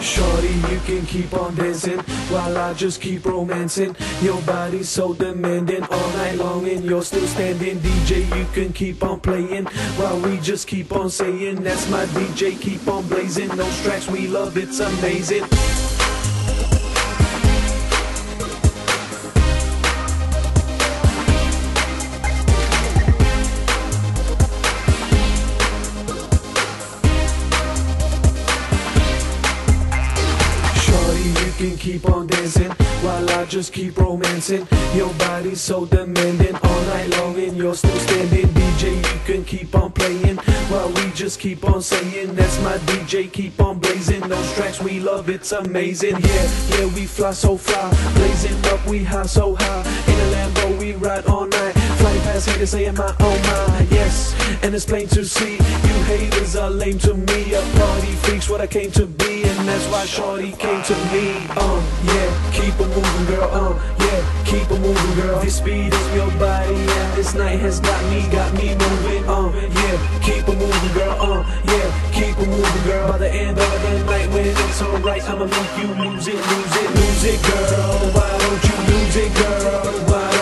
Shorty, you can keep on dancing while I just keep romancing. Your body's so demanding all night long, and you're still standing. DJ, you can keep on playing while we just keep on saying that's my DJ. Keep on blazing those tracks we love, it's amazing. Can keep on dancing while I just keep romancing. Your body's so demanding all night long, and you're still standing. DJ, you can keep on playing while we just keep on saying that's my DJ. Keep on blazing those tracks we love, it's amazing. Yeah, yeah, we fly so fly, blazing up, we high so high. In a Lambo, we ride all night. Flying past haters saying my oh my, yes, and it's plain to see you haters are lame to me. A party freaks what I came to be, and that's why Shorty came to me. Uh, yeah, keep it moving, girl. Uh, yeah, keep it moving, girl. This speed is your body, and this night has got me, got me moving. Uh, yeah, keep it moving, girl. Uh, yeah, keep it moving, girl. By the end of the night, when it's alright, I'ma make you lose it, lose it, lose it, girl. Why don't you lose it, girl? Why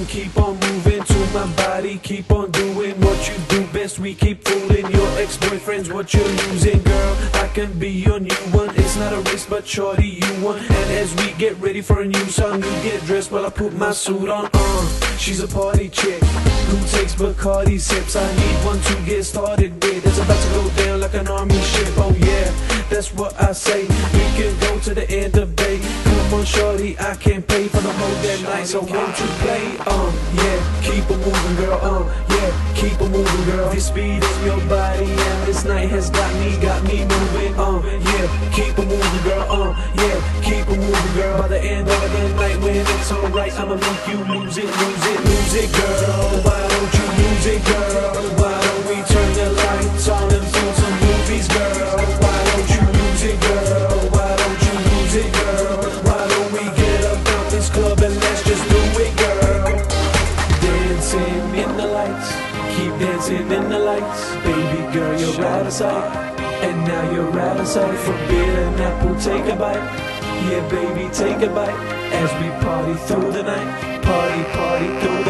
Can keep on moving to my body, keep on doing what you do best. We keep fooling your ex-boyfriends, what you're using, girl. I can be your new one. It's not a race, but shorty, you won. And as we get ready for a new song, you get dressed while I put my suit on. Uh, she's a party chick who takes Bacardi sips. I need one to get started with. It's about to go down like an army ship. Oh yeah, that's what I say. We can go to the end of day. On, shorty, I can't pay for the whole damn night, so won't you play? Um, yeah, keep it moving, girl. Um, yeah, keep it moving, girl. This speed is your body, and this night has got me, got me moving. Um, yeah, keep it moving, girl. Um, yeah, keep it moving, girl. By the end of the night, when it's alright, I'ma make you lose it, lose it, lose it, girl. Dancing in the lights, keep dancing in the lights. Baby girl, you're out of sight. And now you're out of sight. Forbidden apple, take a bite. Yeah, baby, take a bite. As we party through the night. Party, party through the night. Lose it, girl.